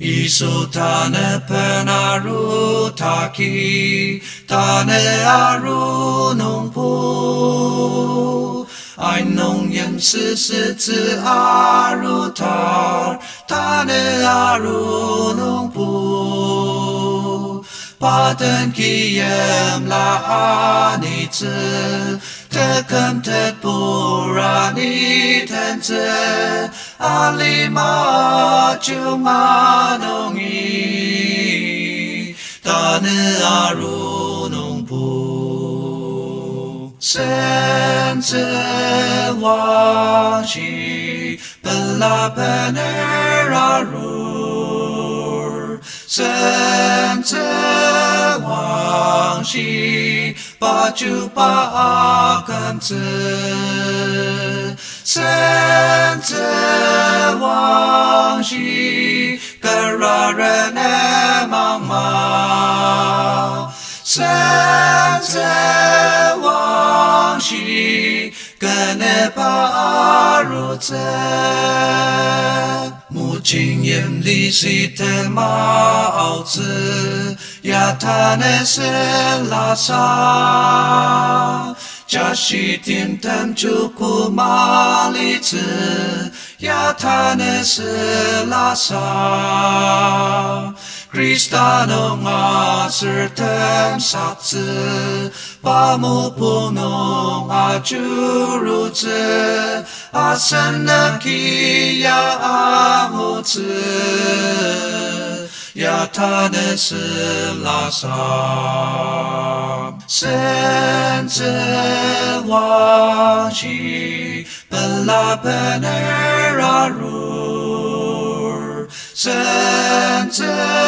Isu tane penaru taki, tane aru nong po. Ein nong yen sisitsi aru tar, tane aru nong pu. Paten kiem la anitsi, zi, te kem te purani ten ali ma chuma nong i, tane aru nung pu. Sen zi wang 西八九八阿甘子，生在广西，个老人的妈妈，生在。Shi, ga ne pa ru zi. 母亲眼里是的帽子，呀，他那是拉萨，家是天堂主顾马里子，呀，他那是拉萨。Kristano nga sertem satse, pamu punong ajurutse, asenaki ya amutse, ya tane lasa. Sense washi, bela penerarur, sense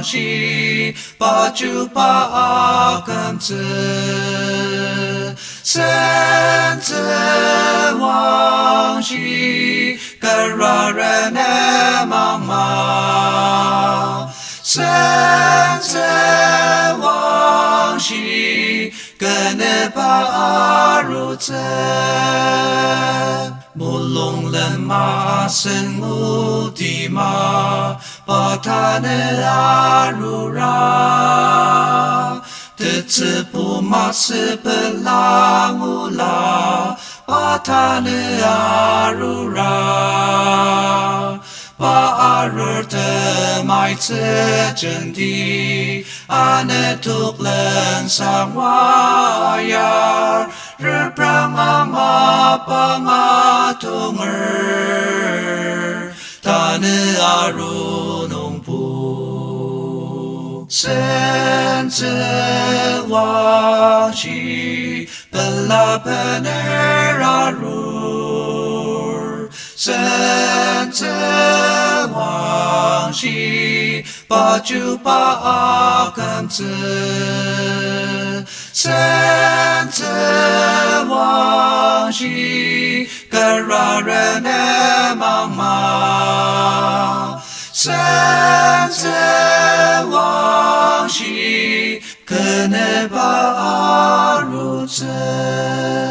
往昔八九八阿根子，生生往昔格老人阿妈妈，生生往昔格那八阿如子。Mulunglen mas în ultima patane arura. Te țipu mase pe langula patane arura. Pa arur te mai țegendi, anetuk len sanguaiar. Wa yar Re prang a ma pa ma tung er Ta ne a ru nung pu Sen tse wa shi Pe la pe ner a ru Sen tse wa shi Ba ju ba a kan tse Sen tse wang shi, ga ra re ne mang ma. Sen tse wang shi, ga ne ba a ru tse.